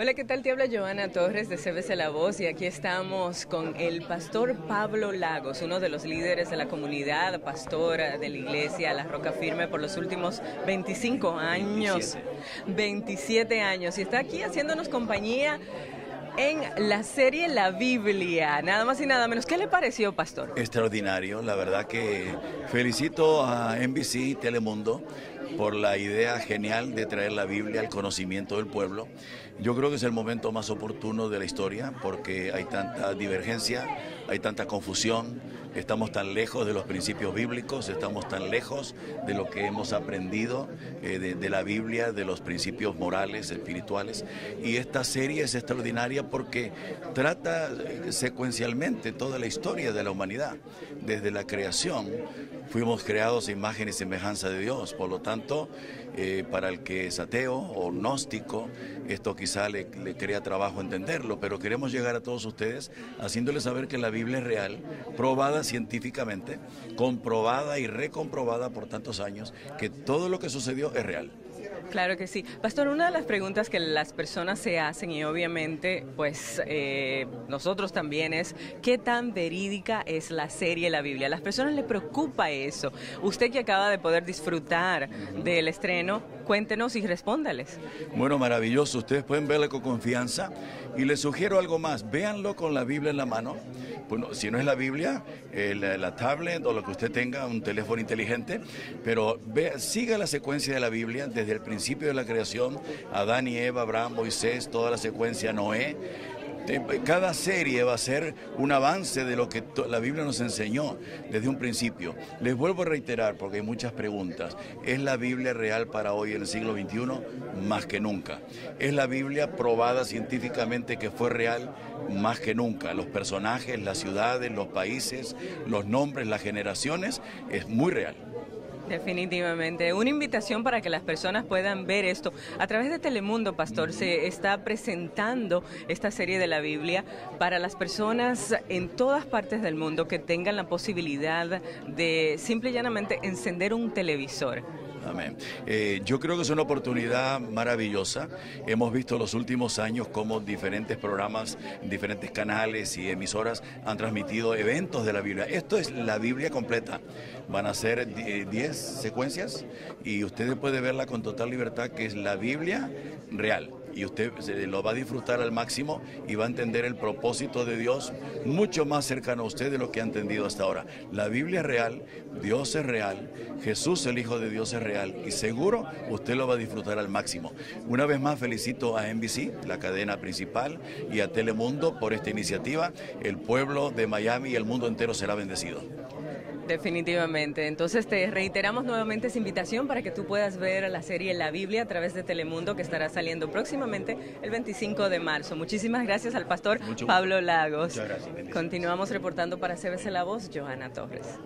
Hola, ¿qué tal? Te habla Joana Torres de CBC La Voz y aquí estamos con el pastor Pablo Lagos, uno de los líderes de la comunidad pastora de la iglesia La Roca Firme por los últimos 25 años. 27, 27 años y está aquí haciéndonos compañía en la serie La Biblia, nada más y nada menos. ¿Qué le pareció, pastor? Extraordinario, la verdad que felicito a NBC Telemundo por la idea genial de traer la Biblia al conocimiento del pueblo. Yo creo que es el momento más oportuno de la historia porque hay tanta divergencia, hay tanta confusión, estamos tan lejos de los principios bíblicos, estamos tan lejos de lo que hemos aprendido eh, de, la Biblia, de los principios morales, espirituales. Y esta serie es extraordinaria porque trata eh, secuencialmente toda la historia de la humanidad, desde la creación. Fuimos creados a imagen y semejanza de Dios, por lo tanto, eh, para el que es ateo o gnóstico, esto quizá le, le, crea trabajo entenderlo, pero queremos llegar a todos ustedes haciéndoles saber que la Biblia es real, probada científicamente, comprobada y recomprobada por tantos años, que todo lo que sucedió es real. Claro que sí. Pastor, una de las preguntas que las personas se hacen y obviamente pues eh, nosotros también es qué tan verídica es la serie La Biblia. A las personas les preocupa eso. Usted que acaba de poder disfrutar del estreno, cuéntenos y respóndales. Bueno, maravilloso. Ustedes pueden verla con confianza y les sugiero algo más. Véanlo con la Biblia en la mano. Bueno, si no es la Biblia, la, tablet o lo que usted tenga, un teléfono inteligente, pero siga la secuencia de la Biblia desde el principio de la creación, Adán y Eva, Abraham, Moisés, toda la secuencia Noé, cada serie va a ser un avance de lo que la Biblia nos enseñó desde un principio. Les vuelvo a reiterar, porque hay muchas preguntas. ¿Es la Biblia real para hoy en el siglo XXI? Más que nunca. ¿Es la Biblia probada científicamente que fue real? Más que nunca. Los personajes, las ciudades, los países, los nombres, las generaciones, es muy real. Definitivamente. Una invitación para que las personas puedan ver esto. A través de Telemundo, Pastor, se está presentando esta serie de la Biblia para las personas en todas partes del mundo que tengan la posibilidad de simple y llanamente encender un televisor Amén. Eh, yo creo que es una oportunidad maravillosa. Hemos visto los últimos años cómo diferentes programas, diferentes canales y emisoras han transmitido eventos de la Biblia. Esto es la Biblia completa. Van a ser 10 secuencias y usted puede verla con total libertad, que es la Biblia real y usted lo va a disfrutar al máximo y va a entender el propósito de Dios mucho más cercano a usted de lo que ha entendido hasta ahora. La Biblia es real, Dios es real, Jesús el Hijo de Dios es real y seguro usted lo va a disfrutar al máximo. Una vez más felicito a NBC, la cadena principal, y a Telemundo por esta iniciativa. El pueblo de Miami y el mundo entero será bendecido. Definitivamente. Entonces te reiteramos nuevamente esa invitación para que tú puedas ver la serie La Biblia a través de Telemundo que estará saliendo próximamente el 25 de marzo. Muchísimas gracias al pastor Pablo Lagos. Continuamos reportando para CBC La Voz, Johanna Torres.